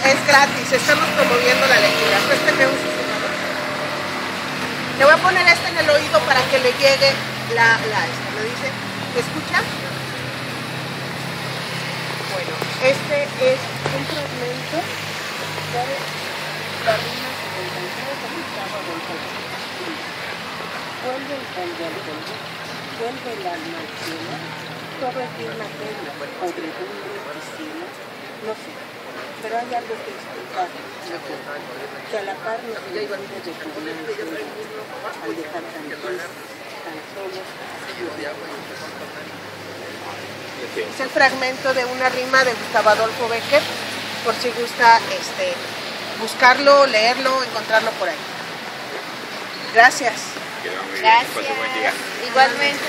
Es gratis, estamos promoviendo la lectura. Présteme un. Le voy a poner este en el oído para que le llegue la, la esta. ¿Lo dice? ¿Me escucha? Bueno, este es un fragmento de la rima 73 de Gustavo Adolfo Vuelve el todo es no pero hay algo que explicar que a la par nos impide descubrir el sueño, al dejar tan tristes, tan solos y Es el fragmento de una rima de Gustavo Adolfo Becker, por si gusta este, buscarlo, leerlo, encontrarlo por ahí. Gracias. Gracias. Igualmente,